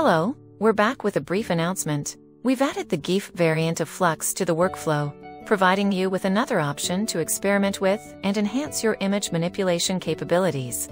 Hello, we're back with a brief announcement. We've added the GGUF variant of Flux to the workflow, providing you with another option to experiment with and enhance your image manipulation capabilities.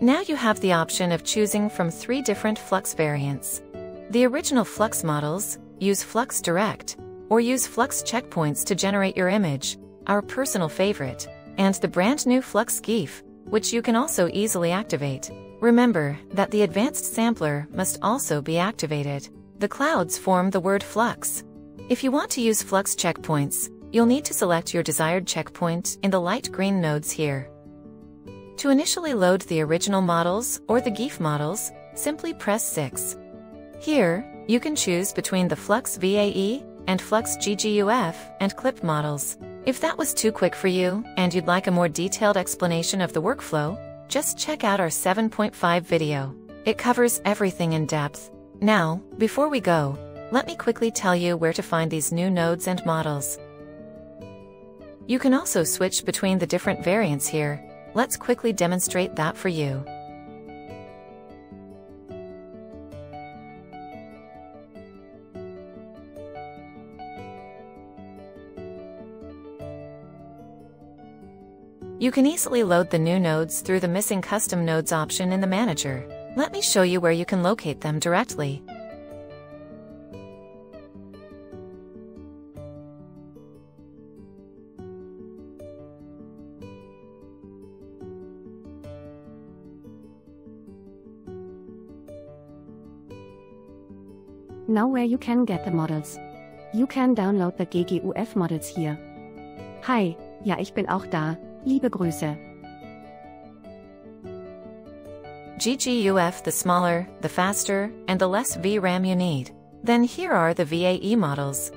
Now you have the option of choosing from three different Flux variants. The original Flux models use Flux Direct, or use Flux checkpoints to generate your image, our personal favorite, and the brand new Flux GGUF, which you can also easily activate. Remember that the advanced sampler must also be activated. The clouds form the word flux. If you want to use flux checkpoints, you'll need to select your desired checkpoint in the light green nodes here. To initially load the original models or the GGUF models, simply press 6. Here, you can choose between the Flux VAE and Flux GGUF and clip models. If that was too quick for you and you'd like a more detailed explanation of the workflow, just check out our 7.5 video. It covers everything in depth. Now, before we go, let me quickly tell you where to find these new nodes and models. You can also switch between the different variants here. Let's quickly demonstrate that for you. You can easily load the new nodes through the Missing Custom Nodes option in the Manager. Let me show you where you can locate them directly. Now where you can get the models. You can download the GGUF models here. Hi, ja ich bin auch da. Liebe Grüße. GGUF the smaller, the faster, and the less VRAM you need. Then here are the VAE models.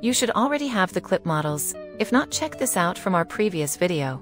You should already have the clip models, if not check this out from our previous video.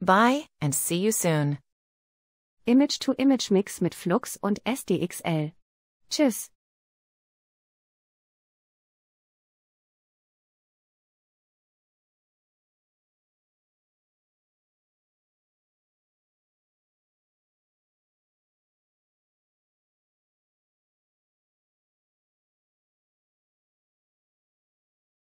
Bye, and see you soon. Image-to-Image-Mix mit Flux und SDXL. Tschüss.